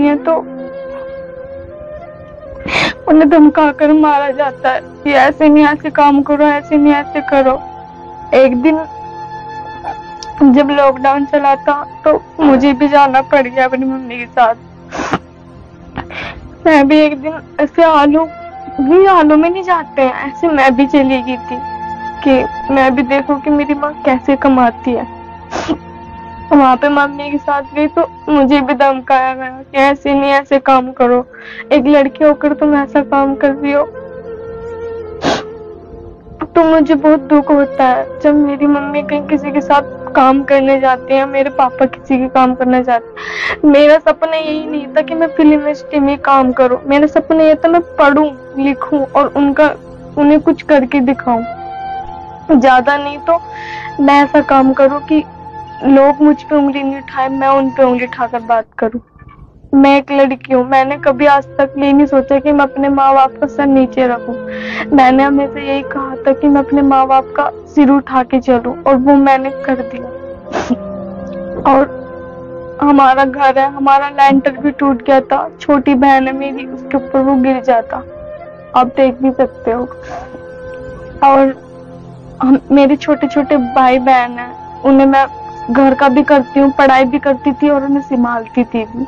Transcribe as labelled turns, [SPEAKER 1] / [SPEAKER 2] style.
[SPEAKER 1] हैं तो उन्हें धमका कर मारा जाता है कि ऐसे नहीं ऐसे काम करो, ऐसे नहीं ऐसे करो। एक दिन जब लॉकडाउन चला था तो मुझे भी जाना पड़ गया अपनी मम्मी के साथ। मैं भी एक दिन ऐसे आलू, भी आलू में नहीं जाते हैं, ऐसे मैं भी चली गई थी कि मैं भी देखूँ कि मेरी माँ कैसे कमाती है। वहाँ पे मम्मी के साथ गई तो मुझे भी धमकाया गया कि ऐसे नहीं, ऐसे काम करो। एक लड़की होकर तुम ऐसा काम कर रही हो। तो मुझे बहुत दुख होता है जब मेरी मम्मी कहीं किसी के साथ काम करने जाते हैं, मेरे पापा किसी के काम करने जाते हैं। मेरा सपना यही नहीं था कि मैं फ़िल्म इंडस्ट्री में काम करूँ। मेरा सपना ये था मैं पढ़ूं, लिखूं और उनका, उन्हें कुछ करके दिखाऊँ। ज़्यादा नहीं तो मैं ऐसा काम करूँ कि लोग मुझ पे उंगली नहीं उठाए, मैं उन पे उंगली उठाकर बात करूँ। मैं एक लड़की हूँ, मैंने कभी आज तक ये नहीं सोचा कि मैं अपने माँ बाप का सर नीचे रखूँ। मैंने हमेशा यही कहा था कि मैं अपने माँ बाप का सिर उठा के चलूँ, और वो मैंने कर दिया। और हमारा घर है, हमारा लैंटर भी टूट गया था, छोटी बहन है मेरी, उसके ऊपर वो गिर जाता। आप देख भी सकते हो। और हम, मेरे छोटे छोटे भाई बहन हैं, उन्हें मैं घर का भी करती हूँ पढ़ाई भी करती थी और उन्हें संभालती थी भी।